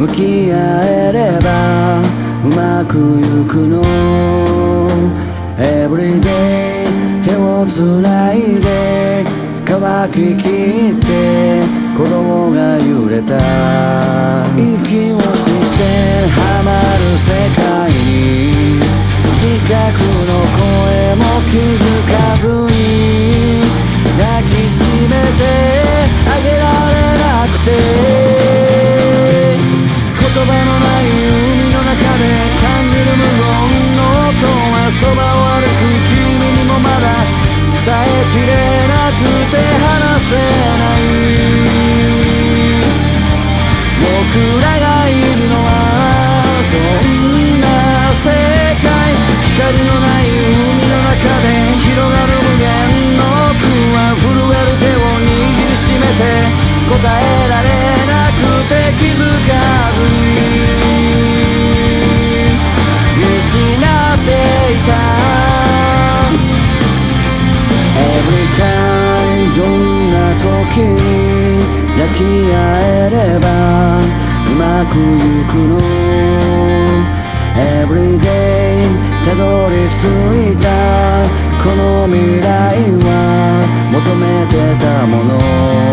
向き合えればうまくいくの。Everyday 手をつないで乾ききって子供が揺れた。息をきれなくて話せない僕らがいるのはそんな世界光のない海の中で広がる無限の奥は震える手を握りしめて答えられなくて気づかずに。失っていた。くゆくの。Everyday たどり着いた。この未来は求めてたもの。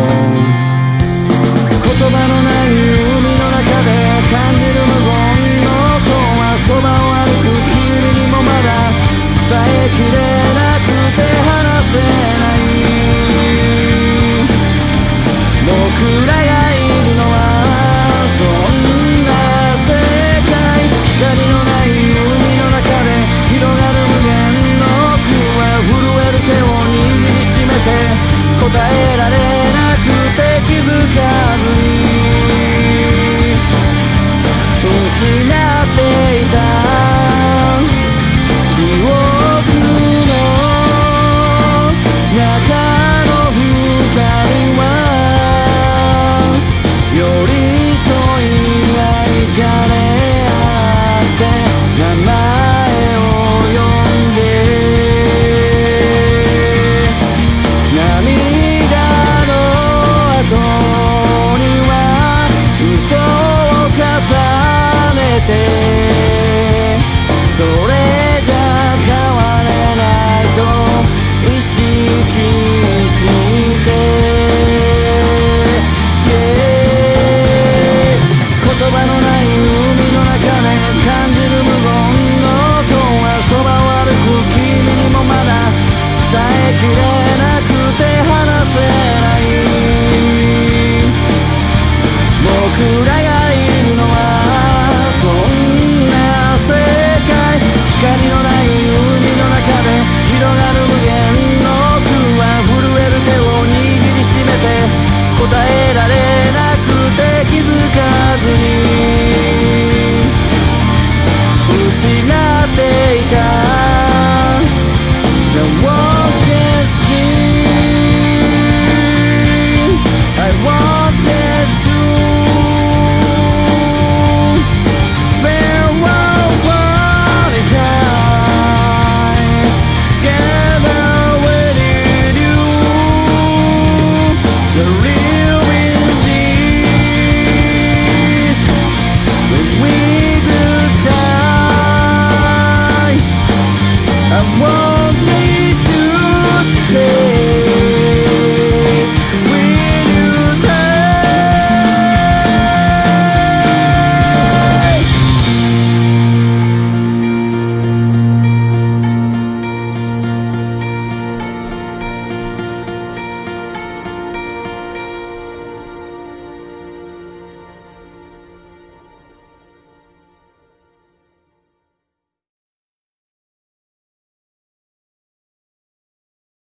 て